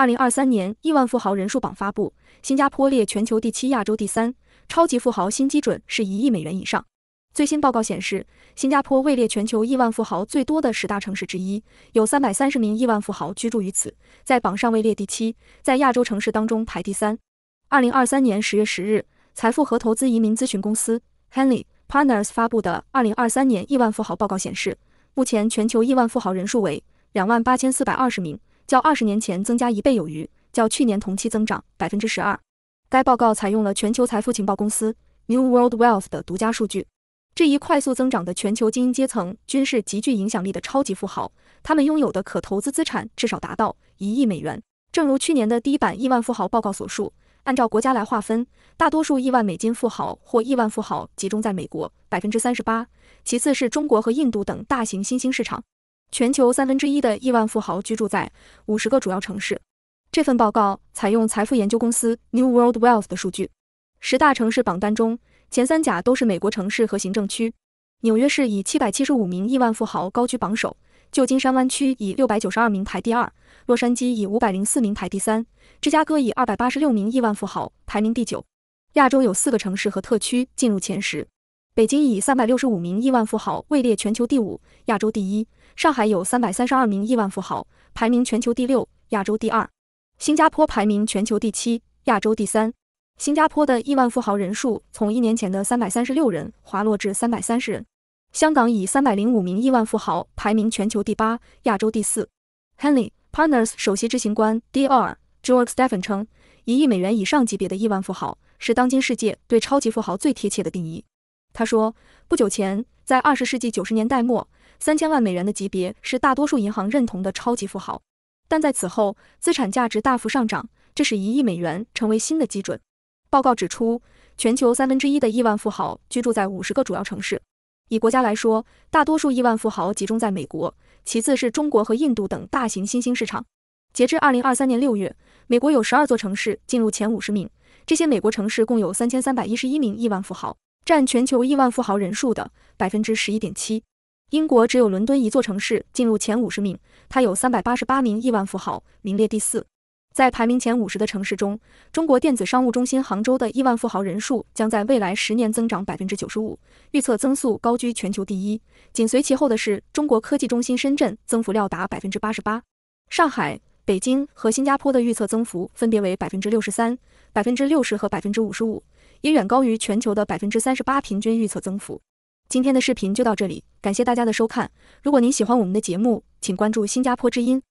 二零二三年亿万富豪人数榜发布，新加坡列全球第七，亚洲第三，超级富豪新基准是一亿美元以上。最新报告显示，新加坡位列全球亿万富豪最多的十大城市之一，有三百三十名亿万富豪居住于此，在榜上位列第七，在亚洲城市当中排第三。二零二三年十月十日，财富和投资移民咨询公司 Henley Partners 发布的二零二三年亿万富豪报告显示，目前全球亿万富豪人数为两万八千四百二十名。较二十年前增加一倍有余，较去年同期增长百分之十二。该报告采用了全球财富情报公司 New World Wealth 的独家数据。这一快速增长的全球精英阶层均是极具影响力的超级富豪，他们拥有的可投资资产至少达到一亿美元。正如去年的第一版亿万富豪报告所述，按照国家来划分，大多数亿万美金富豪或亿万富豪集中在美国百分之三十八，其次是中国和印度等大型新兴市场。全球三分之一的亿万富豪居住在五十个主要城市。这份报告采用财富研究公司 New World Wealth 的数据。十大城市榜单中，前三甲都是美国城市和行政区。纽约市以七百七十五名亿万富豪高居榜首，旧金山湾区以六百九十二名排第二，洛杉矶以五百零四名排第三，芝加哥以二百八十六名亿万富豪排名第九。亚洲有四个城市和特区进入前十。北京以三百六十五名亿万富豪位列全球第五，亚洲第一。上海有三百三十二名亿万富豪，排名全球第六，亚洲第二。新加坡排名全球第七，亚洲第三。新加坡的亿万富豪人数从一年前的三百三十六人滑落至三百三十人。香港以三百零五名亿万富豪排名全球第八，亚洲第四。Henley Partners 首席执行官 D.R. George Stephen 称，一亿美元以上级别的亿万富豪是当今世界对超级富豪最贴切的定义。他说，不久前，在二十世纪九十年代末。三千万美元的级别是大多数银行认同的超级富豪，但在此后资产价值大幅上涨，这使一亿美元成为新的基准。报告指出，全球三分之一的亿万富豪居住在五十个主要城市。以国家来说，大多数亿万富豪集中在美国，其次是中国和印度等大型新兴市场。截至二零二三年六月，美国有十二座城市进入前五十名，这些美国城市共有三千三百一十一名亿万富豪，占全球亿万富豪人数的百分之十一点七。英国只有伦敦一座城市进入前五十名，它有三百八十八名亿万富豪，名列第四。在排名前五十的城市中，中国电子商务中心杭州的亿万富豪人数将在未来十年增长百分之九十五，预测增速高居全球第一。紧随其后的是中国科技中心深圳，增幅料达百分之八十八。上海、北京和新加坡的预测增幅分别为百分之六十三、百分之六十和百分之五十五，也远高于全球的百分之三十八平均预测增幅。今天的视频就到这里，感谢大家的收看。如果您喜欢我们的节目，请关注新加坡之音。